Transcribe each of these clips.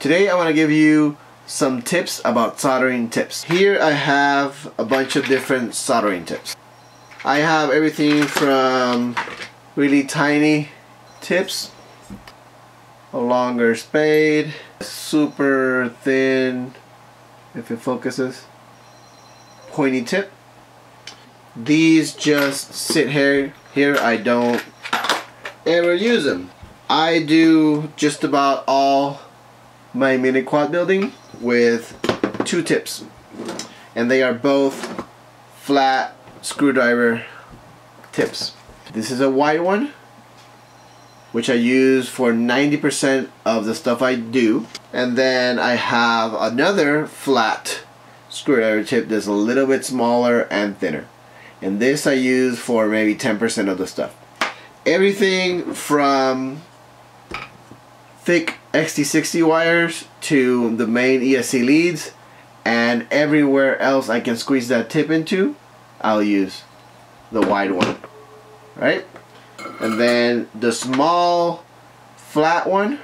Today I want to give you some tips about soldering tips. Here I have a bunch of different soldering tips. I have everything from really tiny tips, a longer spade, super thin, if it focuses, pointy tip. These just sit here, here I don't ever use them. I do just about all my mini quad building with two tips and they are both flat screwdriver tips. This is a wide one which I use for 90% of the stuff I do and then I have another flat screwdriver tip that's a little bit smaller and thinner and this I use for maybe 10% of the stuff. Everything from thick XT60 wires to the main ESC leads and everywhere else I can squeeze that tip into I'll use the wide one right? And then the small flat one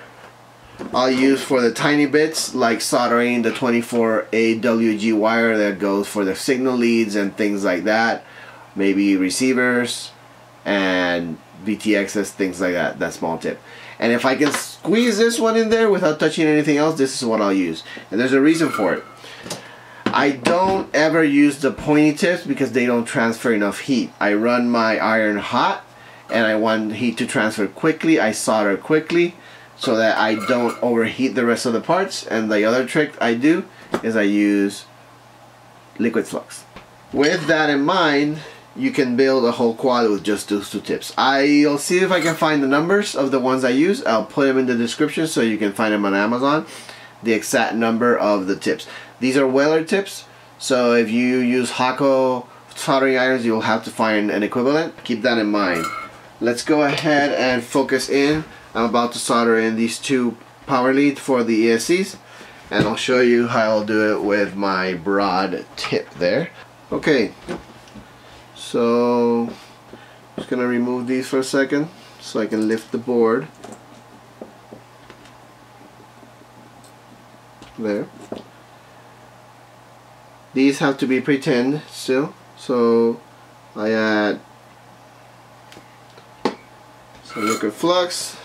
I'll use for the tiny bits like soldering the 24 AWG wire that goes for the signal leads and things like that. Maybe receivers and VTXs things like that that small tip and if I can squeeze this one in there without touching anything else, this is what I'll use. And there's a reason for it. I don't ever use the pointy tips because they don't transfer enough heat. I run my iron hot and I want heat to transfer quickly. I solder quickly so that I don't overheat the rest of the parts. And the other trick I do is I use liquid flux. With that in mind, you can build a whole quad with just those two tips. I'll see if I can find the numbers of the ones I use. I'll put them in the description so you can find them on Amazon. The exact number of the tips. These are Weller tips. So if you use Hakko soldering irons, you'll have to find an equivalent. Keep that in mind. Let's go ahead and focus in. I'm about to solder in these two power leads for the ESCs. And I'll show you how I'll do it with my broad tip there. Okay, so I'm just gonna remove these for a second so I can lift the board. There. These have to be pre-tinned still so I add some liquid flux.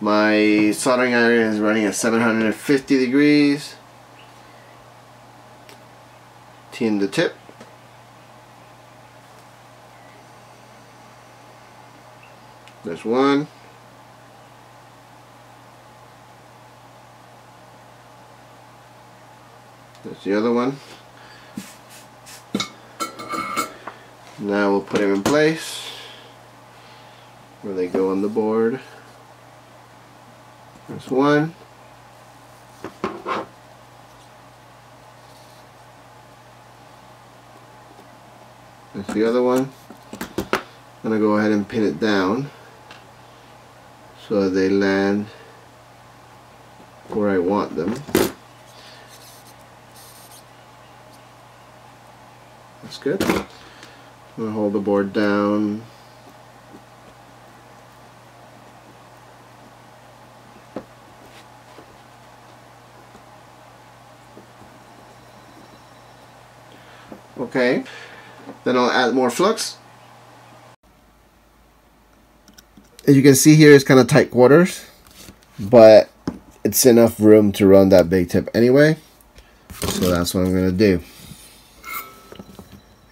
My soldering iron is running at 750 degrees. Tin the tip There's one. There's the other one. Now we'll put them in place where they go on the board. There's one. There's the other one. I'm going to go ahead and pin it down so they land where I want them. That's good. I'm going to hold the board down. Okay, then I'll add more flux. As you can see here, it's kind of tight quarters, but it's enough room to run that big tip anyway. So that's what I'm going to do.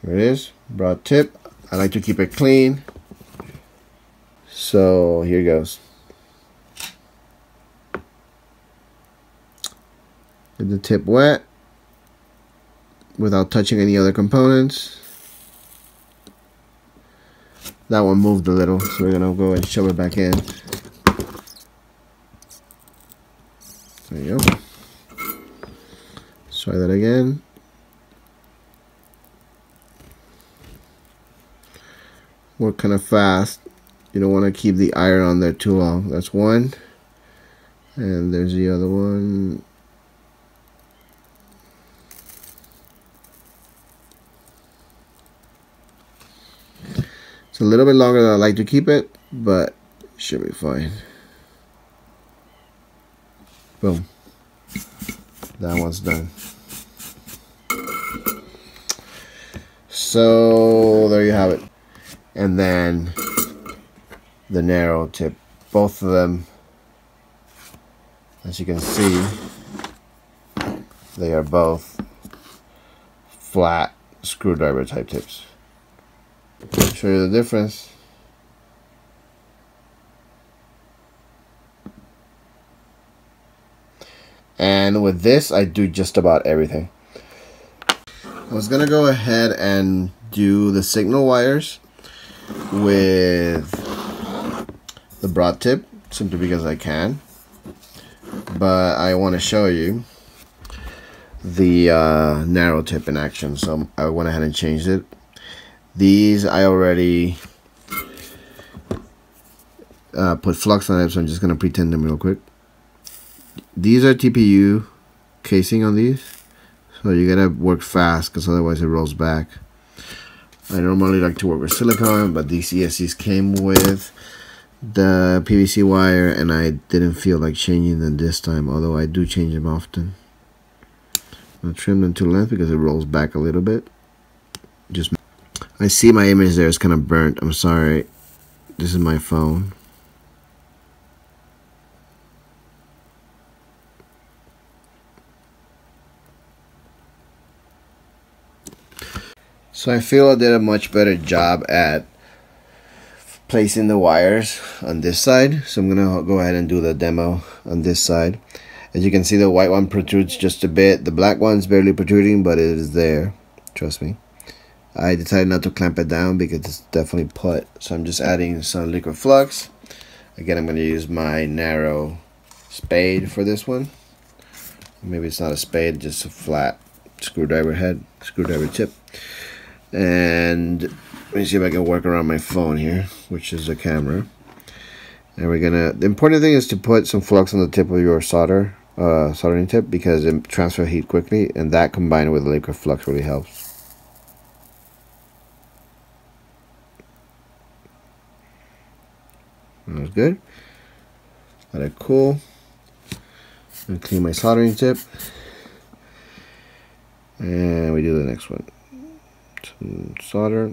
Here it is, broad tip. I like to keep it clean. So here goes. Get the tip wet without touching any other components. That one moved a little, so we're gonna go and shove it back in. There you go. Try that again. Work kind of fast. You don't want to keep the iron on there too long. That's one. And there's the other one. It's a little bit longer than I like to keep it, but should be fine. Boom. that one's done. So there you have it. And then the narrow tip. Both of them, as you can see, they are both flat screwdriver type tips. Show you the difference. And with this, I do just about everything. I was gonna go ahead and do the signal wires with the broad tip simply because I can but I want to show you the uh, narrow tip in action so I went ahead and changed it these I already uh, put flux on it so I'm just gonna pre-tin them real quick these are TPU casing on these so you gotta work fast because otherwise it rolls back. I normally like to work with silicone, but these ESCs came with the PVC wire and I didn't feel like changing them this time, although I do change them often. I'll trim them to length because it rolls back a little bit. Just I see my image there is kind of burnt. I'm sorry. This is my phone. So I feel I did a much better job at placing the wires on this side. So I'm gonna go ahead and do the demo on this side. As you can see the white one protrudes just a bit. The black one's barely protruding but it is there. Trust me. I decided not to clamp it down because it's definitely put. So I'm just adding some liquid flux. Again I'm gonna use my narrow spade for this one. Maybe it's not a spade, just a flat screwdriver head, screwdriver tip and let me see if I can work around my phone here which is the camera and we're gonna the important thing is to put some flux on the tip of your solder uh, soldering tip because it transfer heat quickly and that combined with the liquid flux really helps that's good. Let it cool. And clean my soldering tip. And we do the next one. Solder